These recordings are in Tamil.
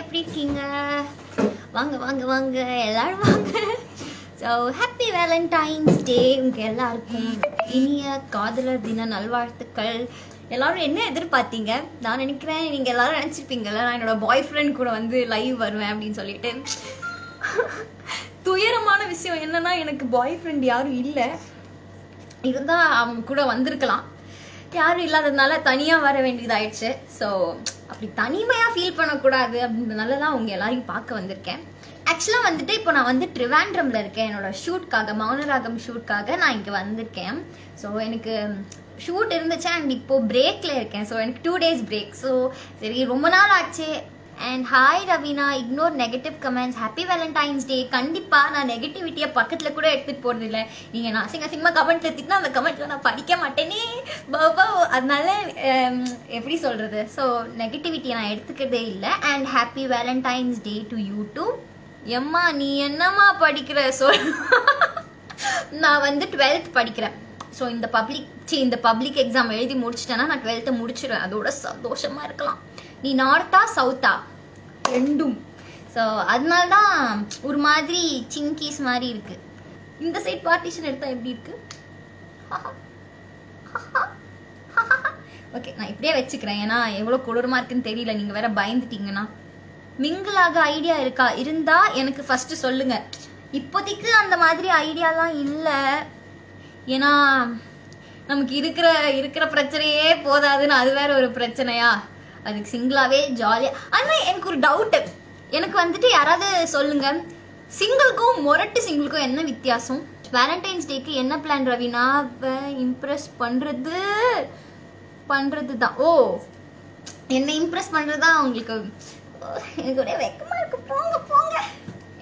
எப்படி இருக்கீங்க? வாங்க வாங்க வாங்க. எல்லாரும் வாங்க. ஸோ ஹாப்பி வேலண்டைன்ஸ் டே உங்க எல்லாருக்கும். இனிய காதலர் தின நல்வாழ்த்துக்கள். எல்லாரும் என்ன எதிர்பார்த்தீங்க? நான் நினைக்கிறேன் நீங்க எல்லாரும் நினைச்சிருப்பீங்கல்ல நான் என்னோட பாய் ஃப்ரெண்ட் கூட வந்து லைவ் வருவேன் அப்படின்னு சொல்லிட்டு. துயரமான விஷயம் என்னன்னா எனக்கு பாய் ஃப்ரெண்ட் யாரும் இல்லை. இருந்தால் அவங்க கூட வந்திருக்கலாம். யாரும் இல்லாததுனால தனியாக வர வேண்டியதாயிடுச்சு. ஸோ அப்படி தனிமையாக ஃபீல் பண்ணக்கூடாது அப்படின்றதுனால தான் அவங்க எல்லாரையும் பார்க்க வந்திருக்கேன். ஆக்சுவலாக வந்துட்டு இப்போ நான் வந்து ட்ரிவாண்ட்ரமில் இருக்கேன். என்னோட ஷூட்காக மௌனராகம் ஷூட்காக நான் இங்கே வந்திருக்கேன். ஸோ எனக்கு ஷூட் இருந்துச்சு அண்ட் இப்போ பிரேக்கில் இருக்கேன். ஸோ எனக்கு டூ டேஸ் பிரேக் ஸோ சரி ரொம்ப நாள் ஆச்சு. And hi Raveena ignore negative comments happy Valentine's day கண்டிப்பாக நான் நெகட்டிவிட்டியை பக்கத்தில் கூட எடுத்துகிட்டு போகிறது இல்லை நீங்கள் நான் சிங்க அசிங்கமாக கமெண்ட் திட்டினா அந்த கமெண்ட்டில் நான் படிக்க மாட்டேனே. பாபா அதனால எப்படி சொல்கிறது ஸோ நெகட்டிவிட்டியை நான் எடுத்துக்கிறதே இல்லை. And happy Valentine's day to you too Emma நீ என்னம்மா படிக்கிற? சொல் நான் வந்து டுவெல்த் படிக்கிறேன். ஸோ இந்த பப்ளிக் சி இந்த பப்ளிக் எக்ஸாம் எழுதி முடிச்சிட்டேன்னா நான் டுவெல்த்தை முடிச்சிடுவேன் அதோட சந்தோஷமா இருக்கலாம். நீ நார்த்தா சவுத்தா ரெண்டும். ஸோ அதனால தான் ஒரு மாதிரி சிங்கீஸ் மாதிரி இருக்கு. இந்த சைட் பார்ட்டிஷன் எடுத்தா எப்படி இருக்கு? ஓகே நான் இப்படியே வச்சுக்கிறேன். ஏன்னா எவ்வளோ கொடூரமா இருக்குன்னு தெரியல. நீங்கள் வேற பயந்துட்டீங்கன்னா. மிங்கிளாக ஐடியா இருக்கா? இருந்தா எனக்கு ஃபர்ஸ்ட் சொல்லுங்க. இப்போதைக்கு அந்த மாதிரி ஐடியாலாம் இல்லை. ஏன்னா நமக்கு இருக்கிற இருக்கிற பிரச்சனையே போதாதுன்னு அது வேற ஒரு பிரச்சனையா? அதுக்கு சிங்கிளாவே ஜாலியா ஆனா எனக்கு ஒரு டவுட் எனக்கு வந்துட்டு யாராவது சொல்லுங்க. சிங்கிள்க்கும் மொரட்டு சிங்கிள்க்கும் என்ன வித்தியாசம்? வேலண்டைன்ஸ் டேக்கு என்ன பிளான் ரவினா இம்ப்ரெஸ் பண்றது பண்றது தான் ஓ என்னை இம்ப்ரெஸ் பண்ணுறது தான் உங்களுக்கு எனக்கு ஒரே வெக்கமா இருக்கு. போங்க போங்க.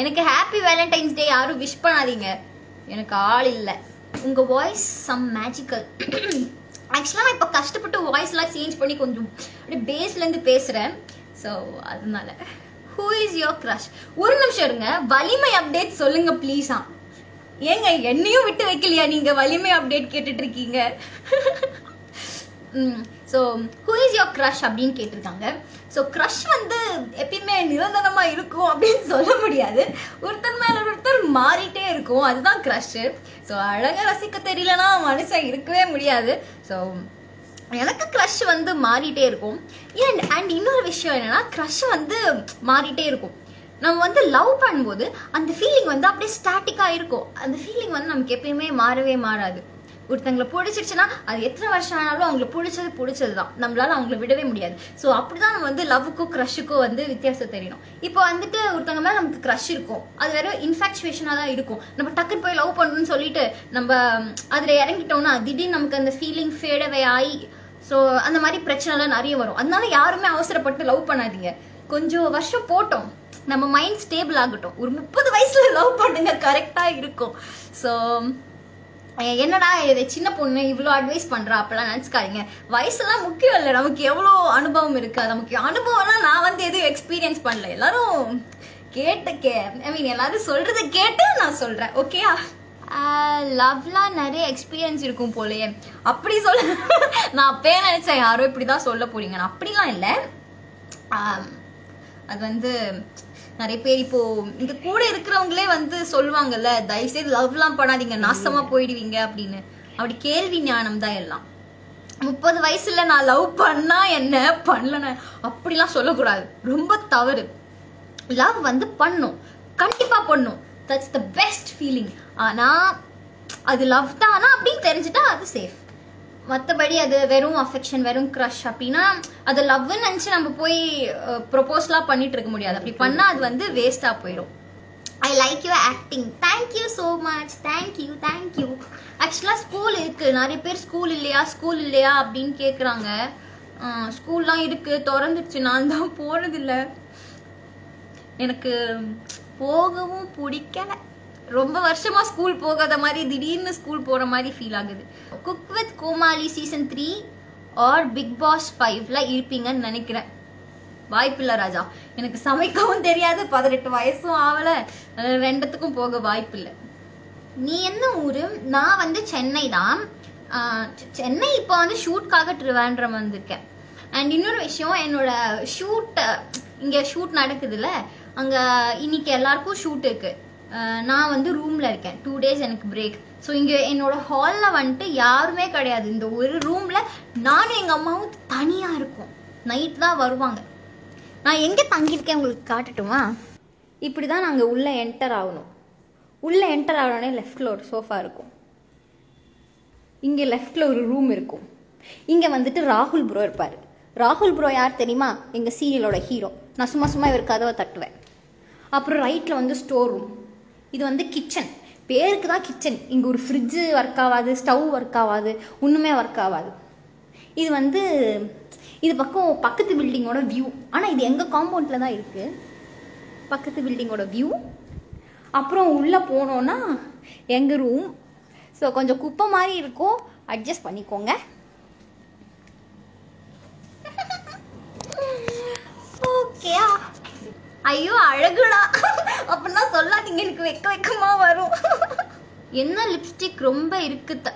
எனக்கு ஹாப்பி வேலண்டைன்ஸ் டே யாரும் விஷ் பண்ணாதீங்க. எனக்கு ஆள் இல்லை. உங்கள் வாய்ஸ் சம் மேஜிக்கல் ஆக்சுவலாக நான் இப்போ கஷ்டப்பட்டு வாய்ஸ்லாம் சேஞ்ச் பண்ணி கொஞ்சம் அப்படியே பேஸ்லேருந்து பேசுகிறேன் ஸோ அதனால. ஹூ இஸ் யோர் க்ரஷ் ஒரு நிமிஷம் இருங்க. வலிமை அப்டேட் சொல்லுங்க ப்ளீஸா ஏங்க என்னையும் விட்டு வைக்கலையா நீங்க வலிமை அப்டேட் கேட்டுட்டு இருக்கீங்க? So who is your crush அப்படின்னு கேட்டிருக்காங்க. ஸோ க்ரஷ் வந்து எப்பயுமே நிரந்தரமாக இருக்கும் அப்படின்னு சொல்ல முடியாது. ஒருத்தர் மேலே ஒருத்தர் மாறிட்டே இருக்கும். அதுதான் க்ரஷ்ஷு ஸோ அழகாக ரசிக்க தெரியலனா மனுஷன் இருக்கவே முடியாது. ஸோ எனக்கு க்ரஷ் வந்து மாறிட்டே இருக்கும். அண்ட் அண்ட் இன்னொரு விஷயம் என்னன்னா க்ரஷ் வந்து மாறிட்டே இருக்கும். நம்ம வந்து லவ் பண்ணும்போது அந்த ஃபீலிங் வந்து அப்படியே ஸ்டாட்டிக்காக இருக்கும். அந்த ஃபீலிங் வந்து நமக்கு எப்பயுமே மாறவே மாறாது. ஒருத்தங்களை பிடிச்சிருச்சுன்னா அது எத்தனை வருஷம் ஆனாலும் அவங்களை பிடிச்சது பிடிச்சது தான் நம்மளால அவங்கள விடவே முடியாது. ஸோ அப்படிதான் நம்ம வந்து லவ்வுக்கும் க்ரஷுக்கும் வந்து வித்தியாசம் தெரியணும் இப்போ வந்துட்டு ஒருத்தவங்க மேலே நமக்கு க்ரஷ் இருக்கும். அது வேற இன்ஃபாக்சுவேஷனாக தான் இருக்கும். நம்ம டக்குன்னு போய் லவ் பண்ணணும்னு சொல்லிட்டு நம்ம அதில் இறங்கிட்டோம்னா திடீர்னு நமக்கு அந்த ஃபீலிங் ஃபேடவே ஆகி ஸோ அந்த மாதிரி பிரச்சனைலாம் நிறைய வரும். அதனால யாருமே அவசரப்பட்டு லவ் பண்ணாதீங்க. கொஞ்சம் வருஷம் போட்டோம். நம்ம மைண்ட் ஸ்டேபிள் ஆகட்டும். ஒரு முப்பது வயசுல லவ் பண்ணுங்க கரெக்டாக இருக்கும். ஸோ என்னடா இது? சின்ன பொண்ணு இவ்வளோ அட்வைஸ் பண்றா அப்பெல்லாம் நினச்சிக்காதீங்க. வயசுலாம் முக்கியம் இல்லை. நமக்கு எவ்வளோ அனுபவம் இருக்கு. நமக்கு அனுபவம்னா நான் வந்து எதுவும் எக்ஸ்பீரியன்ஸ் பண்ணல. எல்லாரும் கேட்டு கே ஐ மீன் எல்லாரும் சொல்றத கேட்டு நான் சொல்றேன். ஓகேயா லவ்லாம் நிறைய எக்ஸ்பீரியன்ஸ் இருக்கும் போலயே. அப்படி சொல்ல நான் அப்பயே நினைச்சேன் யாரோ இப்படிதான் சொல்ல போறீங்க நான் அப்படிலாம் இல்லை. அது வந்து நிறைய பேர் இப்போ இங்க கூட இருக்கிறவங்களே வந்து சொல்லுவாங்கல்ல தயவுசெய்து லவ்லாம் பண்ணாதீங்க நாசமா போயிடுவீங்க அப்படின்னு. அப்படி கேள்வி ஞானம் தான் எல்லாம். முப்பது வயசுல நான் லவ் பண்ணா என்ன? பண்ணலன்னு அப்படிலாம் சொல்லக்கூடாது. ரொம்ப தவறு. லவ் வந்து பண்ணும். கண்டிப்பா பண்ணும். தட்ஸ் த பெஸ்ட் ஃபீலிங் ஆனா அது லவ் தானா அப்படின்னு தெரிஞ்சுட்டா அது சேஃப் மற்றபடி அது வெறும் அஃபெக்ஷன் வெறும் க்ரஷ் அப்படின்னா அது லவ்னு நினச்சி நம்ம போய் ப்ரொபோஸ்லாம் பண்ணிட்டு இருக்க முடியாது. அப்படி பண்ணால் அது வந்து வேஸ்ட்டாக போயிடும் I like you acting thank you so much thank you thank you ஆக்சுவலாக ஸ்கூல் இருக்குது நிறைய பேர் ஸ்கூல் இல்லையா? ஸ்கூல் இல்லையா? அப்படின்னு கேட்குறாங்க ஸ்கூல்லாம் இருக்குது திறந்துருச்சு. நான் தான் போறதில்ல. எனக்கு போகவும் பிடிக்கலை. ரொம்ப வருஷமா ஸ்கூல் போகாத மாதிரி திடீர்னு ஸ்கூல் போற மாதிரி ஃபீல் ஆகுது. Cook with Comali season three or Bigg Boss ஃபைவ்ல இருப்பீங்கன்னு நினைக்கிறேன். வாய்ப்பில்லை ராஜா. எனக்கு சமைக்கவும் தெரியாது பதினெட்டு வயசும் ஆகல ரெண்டத்துக்கும் ரெண்டுத்துக்கும் போக வாய்ப்பில்லை நீ என்ன ஊரு? நான் வந்து சென்னை தான். சென்னை இப்போ வந்து ஷூட்காக ட்ரிவாண்ட்ரம் வந்திருக்கேன். அண்ட் இன்னொரு விஷயம் என்னோட ஷூட் இங்கே ஷூட் நடக்குதுல்ல. அங்கே இன்னைக்கு எல்லாருக்கும் ஷூட் இருக்கு. நான் வந்து ரூமில் இருக்கேன். டூ டேஸ் எனக்கு பிரேக் ஸோ இங்கே என்னோட ஹாலில் வந்துட்டு யாருமே கிடையாது. இந்த ஒரு ரூமில் நானும் எங்கள் அம்மாவும் தனியாக இருக்கும். நைட் தான் வருவாங்க. நான் எங்கே தங்கியிருக்கேன் உங்களுக்கு காட்டட்டுமா? இப்படி தான் நாங்கள் உள்ளே என்டர் ஆகணும். உள்ளே என்டர் ஆகணுன்னே லெஃப்டில் ஒரு சோஃபா இருக்கும். இங்கே லெஃப்டில் ஒரு ரூம் இருக்கும். இங்கே வந்துட்டு ராகுல் ப்ரோ இருப்பார். ராகுல் ப்ரோ யார் தெரியுமா? எங்கள் சீரியலோட ஹீரோ நான் சும்மா சும்மா இவர் கதவை தட்டுவேன். அப்புறம் ரைட்டில் வந்து ஸ்டோர் ரூம் இது வந்து கிச்சன் பேருக்கு தான் கிச்சன் இங்கே ஒரு ஃப்ரிட்ஜு ஒர்க் ஆகாது ஸ்டவ் ஒர்க் ஆகாது ஒன்றுமே ஒர்க் ஆகாது இது வந்து இது பக்கம் பக்கத்து பில்டிங்கோட வியூ ஆனால் இது எங்கள் காம்பவுண்டில் தான் இருக்குது பக்கத்து பில்டிங்கோட வியூ அப்புறம் உள்ளே போனோன்னா எங்கள் ரூம் ஸோ கொஞ்சம் குப்பை மாதிரி இருக்கும். அட்ஜஸ்ட் பண்ணிக்கோங்க. ஓகேயா ஐயோ அழகுடா. அப்படின்னா சொல்லாதீங்க எனக்கு வெக்க வெக்கமா வரும். என்ன லிப்ஸ்டிக் ரொம்ப இருக்குத்த?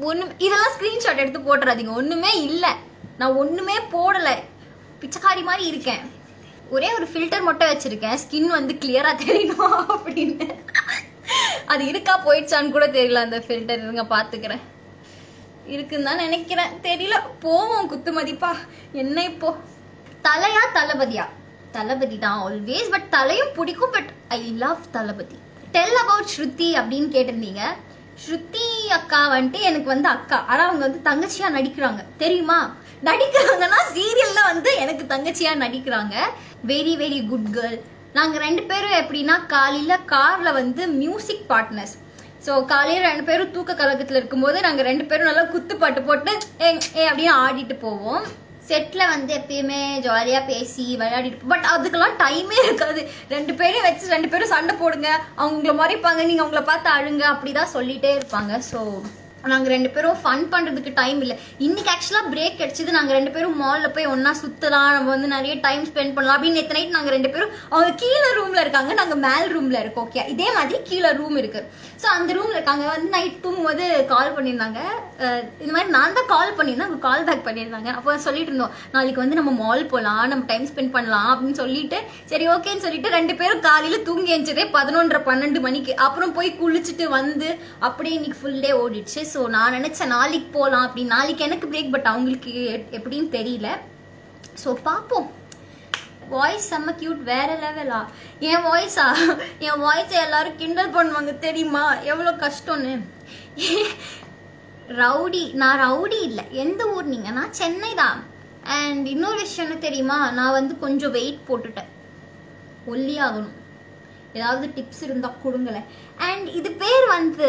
ஒண்ணு இதெல்லாம் ஸ்கிரீன்ஷாட் எடுத்து போட்டுறாதீங்க. ஒண்ணுமே இல்ல. நான் ஒண்ணுமே போடல. பிச்சைக்காரி மாதிரி இருக்கேன். ஒரே ஒரு ஃபில்டர் மட்டும் வச்சிருக்கேன். ஸ்கின் வந்து கிளியரா தெரியணும் அப்படின்னு. அது இருக்கா போயிடுச்சான்னு கூட தெரியல அந்த ஃபில்டர் இருங்க பாத்துக்கிறேன். இருக்குன்னு தான் நினைக்கிறேன். தெரியல. போவோம் குத்து மதிப்பா. என்ன இப்போ? தலையா தளபதியா? தளபதி தான் ஆல்வேஸ் பட் தலையும் பிடிக்கும் but I love Thalapathy. Tell about Shruti அப்படின்னு கேட்டிருந்தீங்க. ஸ்ருதி அக்கா வந்துட்டு எனக்கு வந்து அக்கா. ஆனால் அவங்க வந்து தங்கச்சியா நடிக்கிறாங்க. தெரியுமா? நடிக்கிறாங்கன்னா சீரியல்ல வந்து எனக்கு தங்கச்சியா நடிக்கிறாங்க. வெரி வெரி குட் கேர்ள் நாங்கள் ரெண்டு பேரும் எப்படின்னா காலையில் காரில் வந்து மியூசிக் பார்ட்னர்ஸ் ஸோ காலையில் ரெண்டு பேரும் தூக்க கலக்கத்தில் இருக்கும்போது நாங்கள் ரெண்டு பேரும் நல்லா குத்து பாட்டு போட்டு ஏ ஏ அப்படின்னு ஆடிட்டு போவோம். செட்டில் வந்து எப்பயுமே ஜாலியாக பேசி விளையாடிட்டு பட் அதுக்கெல்லாம் டைமே இருக்காது. ரெண்டு பேரையும் வச்சு ரெண்டு பேரும் சண்டை போடுங்க. அவங்க உங்களை மறைப்பாங்க. நீங்கள் அவங்கள பார்த்து அழுங்க. அப்படிதான் சொல்லிகிட்டே இருப்பாங்க. ஸோ நாங்கள் ரெண்டு பேரும் ஃபன் பண்ணுறதுக்கு டைம் இல்லை. இன்னைக்கு ஆக்சுவலாக பிரேக் கிடச்சிது நாங்கள் ரெண்டு பேரும் மாலில் போய் ஒன்றா சுற்றலாம் நம்ம வந்து நிறைய டைம் ஸ்பெண்ட் பண்ணலாம். அப்படின்னு நேற்று நைட் நாங்கள் ரெண்டு பேரும் அவங்க கீழே ரூமில் இருக்காங்க நாங்கள் மேல் ரூமில் இருக்கோம் ஓகே இதே மாதிரி கீழே ரூம் இருக்குது ஸோ அந்த ரூமில் இருக்காங்க. வந்து நைட் தூங்கும்போது கால் பண்ணியிருந்தாங்க. இது மாதிரி நான் தான் கால் பண்ணியிருந்தேன் அவங்க கால் பேக் பண்ணியிருந்தாங்க. அப்போ சொல்லிட்டு இருந்தோம் நாளைக்கு வந்து நம்ம மால் போகலாம் நம்ம டைம் ஸ்பெண்ட் பண்ணலாம் அப்படின்னு சொல்லிட்டு சரி ஓகேன்னு சொல்லிட்டு ரெண்டு பேரும் காலையில் தூங்கி எழுந்ததே பதினொன்றரை பன்னெண்டு மணிக்கு. அப்புறம் போய் குளிச்சுட்டு வந்து அப்படியே இன்னைக்கு ஃபுல் டே ஓடிடுச்சு. ஸோ நான் நினச்சேன் நாளைக்கு போகலாம் அப்படின்னு. நாளைக்கு எனக்கு பிரேக் பட் அவங்களுக்கு எப்படின்னு தெரியல. ஸோ பார்ப்போம். வாய்ஸ் செம்ம கியூட் வேற லெவலா என் வாய்ஸா என் வாய்ஸை எல்லாரும் கிண்டல் பண்ணுவாங்க தெரியுமா? எவ்வளோ கஷ்டம்னு. ரவுடி நான் ரவுடி இல்லை. எந்த ஊர் நீங்க? நான் சென்னை தான். அண்ட் இன்னொரு விஷயம் தெரியுமா? நான் வந்து கொஞ்சம் வெயிட் போட்டுட்டேன். ஒல்லி ஆகணும் ஏதாவது டிப்ஸ் இருந்தால் கொடுங்களேன். அண்ட் இது பேர் வந்து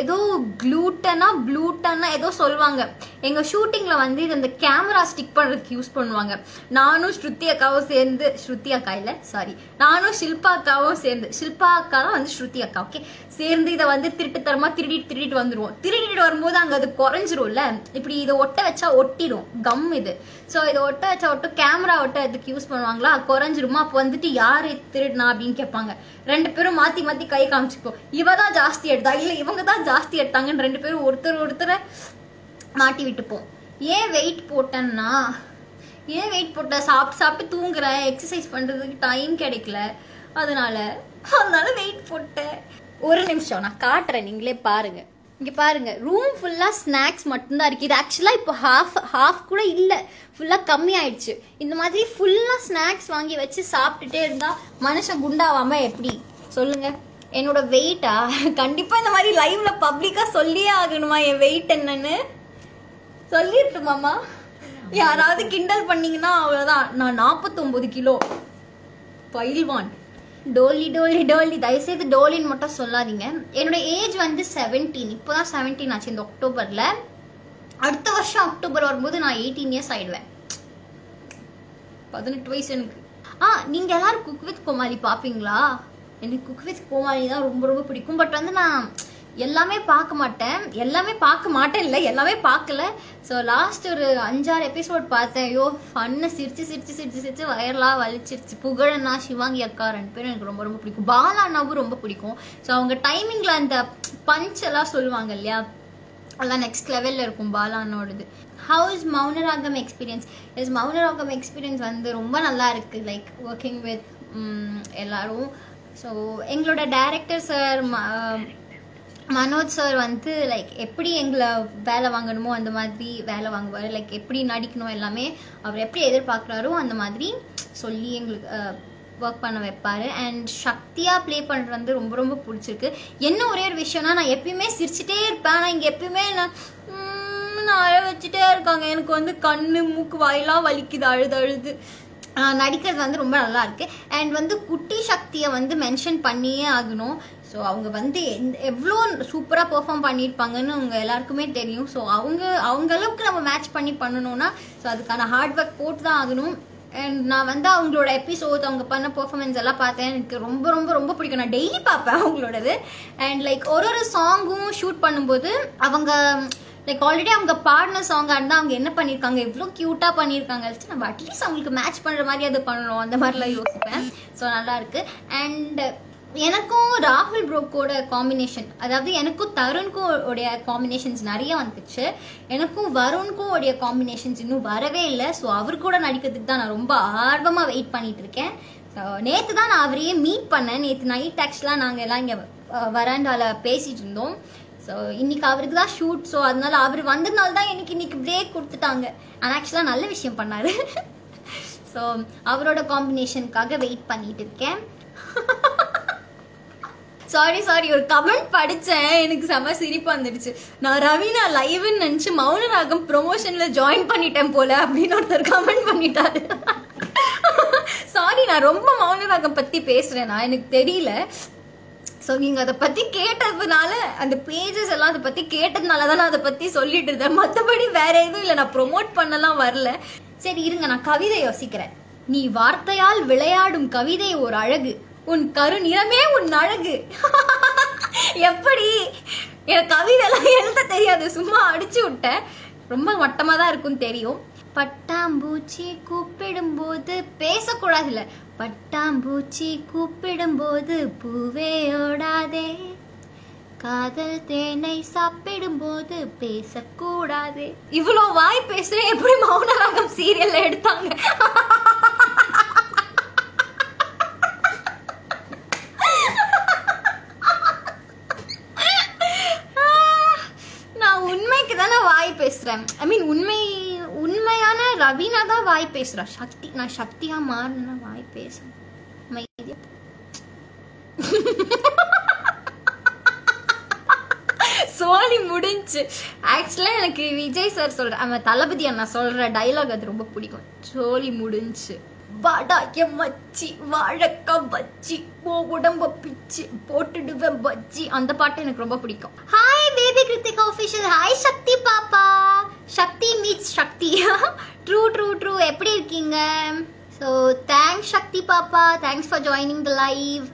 ஏதோ க்ளூட்டனா ப்ளூட்டனா ஏதோ சொல்லுவாங்க. எங்கள் ஷூட்டிங்கில் வந்து இது அந்த கேமரா ஸ்டிக் பண்ணுறதுக்கு யூஸ் பண்ணுவாங்க. நானும் ஸ்ருதி அக்காவும் சேர்ந்து ஸ்ருதி அக்கா இல்லை சாரி நானும் ஷில்பா அக்காவும் சேர்ந்து ஷில்பா அக்கா தான் வந்து ஸ்ருதி அக்கா ஓகே சேர்ந்து இதை வந்து திருட்டுத்தரமா திருடிட்டு திருடிட்டு வந்துருவோம். திருடிட்டு வரும்போது அங்கே அது குறைஞ்சிரும்ல. இப்படி இதை ஒட்ட வச்சா ஒட்டிடும் கம் இது. ஸோ இதை ஒட்ட வச்சா ஒட்டும் கேமரா ஒட்ட இதுக்கு யூஸ் பண்ணுவாங்களா? குறைஞ்சிருமா? அப்போ வந்துட்டு யார் திருடினா அப்படின்னு கேட்பாங்க. ரெண்டு பேரும் மாத்தி மாத்தி கை காமிச்சுக்கோ இவ தான் ஜாஸ்தி எடுத்தா இல்ல இவங்க தான் ஜாஸ்தி எடுத்தாங்கன்னு ரெண்டு பேரும் ஒருத்தர் ஒருத்தரை மாட்டி விட்டுப்போம். ஏன் வெயிட் போட்டேன்னா ஏன் வெயிட் போட்டேன் சாப்பிட்டு சாப்பிட்டு தூங்குறேன் எக்ஸசைஸ் பண்றதுக்கு டைம் கிடைக்கல. அதனால அதனால வெயிட் போட்டேன். ஒரு நிமிஷம் நான் காட்டுறேன் நீங்களே பாருங்க. இங்கே பாருங்கள் ரூம் ஃபுல்லாக ஸ்நாக்ஸ் மட்டும்தான் இருக்குது இது ஆக்சுவலாக இப்போ ஹாஃப் ஹாஃப் கூட இல்லை. ஃபுல்லாக கம்மி ஆயிடுச்சு இந்த மாதிரி ஃபுல்லாக ஸ்நாக்ஸ் வாங்கி வச்சு சாப்பிட்டுட்டே இருந்தால் மனுஷன் குண்டாவாமல் எப்படி? சொல்லுங்கள் என்னோட வெயிட்டா கண்டிப்பாக இந்த மாதிரி லைவ்ல பப்ளிக்காக சொல்லியே ஆகணுமா? என் வெயிட் என்னன்னு? சொல்லிட்டுமாமா யாராவது கிண்டல் பண்ணீங்கன்னா அவ்வளோதான் நான் 49 கிலோ. பயில்வான் டோலி டோலி டோலி. தயவுசெய்து டோலின்னு மட்டும் சொல்லாதீங்க. என்னோட ஏஜ் வந்து செவன்டீன் இப்போதான் செவன்டீன் ஆச்சு இந்த அக்டோபர்ல அடுத்த வருஷம் அக்டோபர் வரும்போது நான் எயிட்டீன் இயர்ஸ் ஆயிடுவேன். பதினெட்டு வயசு எனக்கு. ஆ நீங்க எல்லாரும் குக் வித் கோமாளி பாப்பீங்களா? எனக்கு குக் வித் கோமாளி தான் ரொம்ப ரொம்ப பிடிக்கும். பட் வந்து நான் எல்லாமே பார்க்க மாட்டேன். எல்லாமே பார்க்க மாட்டேன் இல்லை எல்லாமே பார்க்கல. ஸோ லாஸ்ட் ஒரு அஞ்சாறு எபிசோட் பார்த்தேன். ஐயோ ஃபன்னு சிரிச்சு சிரிச்சு சிரிச்சு சிரிச்சு வயர்லாம் வலிச்சிருச்சு. புகழண்ணா சிவாங்கி அக்கா ரெண்டு பேரும் எனக்கு ரொம்ப ரொம்ப பிடிக்கும். பாலாண்ணாவும் ரொம்ப பிடிக்கும். ஸோ அவங்க டைமிங்கில் அந்த பஞ்ச் எல்லாம் சொல்லுவாங்க இல்லையா? அதெல்லாம் நெக்ஸ்ட் லெவலில் இருக்கும் பாலானோடது house Mouna Raagam experience is Mouna Raagam experience வந்து ரொம்ப நல்லா இருக்குது லைக் ஒர்க்கிங் வித் எல்லாரும். ஸோ எங்களோட டேரக்டர் சார் மனோஜ் சார் வந்து லைக் எப்படி எங்களை வேலை வாங்கணுமோ அந்த மாதிரி வேலை வாங்குவார். லைக் எப்படி நடிக்கணும் எல்லாமே அவர் எப்படி எதிர்பார்க்குறாரோ அந்த மாதிரி சொல்லி எங்களுக்கு ஒர்க் பண்ண வைப்பார். அண்ட் சக்தியாக ப்ளே பண்ணுறது வந்து ரொம்ப ரொம்ப பிடிச்சிருக்கு. என்ன ஒரே ஒரு விஷயம்னா நான் எப்பயுமே சிரிச்சிட்டே இருப்பேன். ஆனால் இங்கே எப்பயுமே நான் நான் அழ வச்சுட்டே இருக்காங்க. எனக்கு வந்து கண்ணு மூக்கு வாயெல்லாம் வலிக்குது அழுது அழுது. நடிக்கிறது வந்து ரொம்ப நல்லா இருக்கு. அண்ட் வந்து குட்டி சக்தியை வந்து மென்ஷன் பண்ணியே ஆகணும். ஸோ அவங்க வந்து எந்த எவ்வளோ சூப்பராக பெர்ஃபார்ம் பண்ணியிருப்பாங்கன்னு அவங்க எல்லாருக்குமே தெரியும். ஸோ அவங்க அவங்க அளவுக்கு நம்ம மேட்ச் பண்ணி பண்ணணும்னா ஸோ அதுக்கான ஹார்ட் ஒர்க் போட்டு தான் ஆகணும். அண்ட் நான் வந்து அவங்களோட எபிசோட் அவங்க பண்ண பெர்ஃபார்மன்ஸ் எல்லாம் பார்த்தேன். எனக்கு ரொம்ப ரொம்ப ரொம்ப பிடிக்கும். நான் டெய்லி பார்ப்பேன் அவங்களோடது. அண்ட் லைக் ஒரு ஒரு சாங்கும் ஷூட் பண்ணும்போது அவங்க லைக் ஆல்ரெடி அவங்க பாடின சாங்காக இருந்தால் அவங்க என்ன பண்ணியிருக்காங்க எவ்வளோ க்யூட்டாக பண்ணியிருக்காங்க நம்ம அட்லீஸ்ட் அவங்களுக்கு மேட்ச் பண்ணுற மாதிரி அது பண்ணணும். அந்த மாதிரிலாம் யோசிப்பேன். ஸோ நல்லாயிருக்கு அண்ட் எனக்கும் ராகுல் ப்ரோக்கோட காம்பினேஷன் அதாவது எனக்கும் தருண்க்கும் உடைய காம்பினேஷன்ஸ் நிறைய வந்துச்சு. எனக்கும் வருண்க்கும் உடைய காம்பினேஷன்ஸ் இன்னும் வரவே இல்லை. ஸோ அவர் கூட நடிக்கிறதுக்கு தான் நான் ரொம்ப ஆர்வமாக வெயிட் பண்ணிட்டு இருக்கேன். ஸோ நேற்று தான் நான் அவரையே மீட் பண்ணேன். நேற்று நைட் ஆக்சுவலாக நாங்கள் எல்லாம் இங்கே வராண்டால பேசிட்டு இருந்தோம். ஸோ இன்னைக்கு அவருக்கு தான் ஷூட் ஸோ அதனால அவர் வந்ததுனால தான் எனக்கு இன்னைக்கு பிரேக் கொடுத்துட்டாங்க. ஆனால் ஆக்சுவலாக நல்ல விஷயம் பண்ணாரு. ஸோ அவரோட காம்பினேஷனுக்காக வெயிட் பண்ணிட்டு இருக்கேன். சாரி சாரி ஒரு கமெண்ட் படித்தேன் எனக்கு செம சிரிப்பு வந்துடுச்சு நான் ரவீனா லைவ்னு நினச்சி மௌனராகம் ப்ரொமோஷனில் ஜாயின் பண்ணிட்டேன் போல அப்படின்னு ஒருத்தர் கமெண்ட் பண்ணிட்டாரு. சாரி நான் ரொம்ப மௌனராகம் பத்தி பேசுறேன். நான் எனக்கு தெரியல. ஸோ நீங்கள் அதை பற்றி கேட்டதுனால அந்த பேஜஸ் எல்லாம் அதை பற்றி கேட்டதுனால தான் நான் அதை பற்றி சொல்லிட்டு இருந்தேன். மற்றபடி வேற எதுவும் இல்லை. நான் ப்ரொமோட் பண்ணலாம் வரல. சரி இருங்க நான் கவிதை யோசிக்கிறேன். நீ வார்த்தையால் விளையாடும் கவிதை ஒரு அழகு. உன் கருநிறமே உன் அழகு. எப்படி? எனக்கு கவிதைலாம் எழுத தெரியாது. சும்மா அடிச்சு விட்டேன். ரொம்ப மட்டமாக தான் இருக்கும் தெரியும். பட்டாம்பூச்சி கூப்பிடும்போது பேசக்கூடாதுல்ல பட்டாம்பூச்சி கூப்பிடும்போது பூவே ஓடாதே. காதல் தேனை சாப்பிடும்போது பேசக்கூடாது. இவ்வளோ வாய் பேசுறேன் எப்படி மௌனராகம் சீரியல்ல எடுத்தாங்க? நான் உண்மைக்கு தானே வாய் பேசுறேன். ஐ மீன் ரவீனா தான் வாய் பேசுறா. சக்தி நான் சக்தியா மாறினா வாய் பேசுறேன். சோழி முடிஞ்சு. ஆக்சுவலாக எனக்கு விஜய் சார் சொல்ற அவன் தளபதி அண்ணா சொல்ற டைலாக் அது ரொம்ப பிடிக்கும். சோழி முடிஞ்சு. வாடா என் மச்சி வாழக்கா பச்சி போ உடம்ப பிச்சு போட்டுடுவேன் பச்சி அந்த பாட்டு எனக்கு ரொம்ப பிடிக்கும். Hi baby Kiruthika official hi Shakthi பாப்பா Shakthi meets Shakthi. True true true எப்படி இருக்கீங்க? ஸோ தேங்க்ஸ் சக்தி பாப்பா. Thanks for joining the live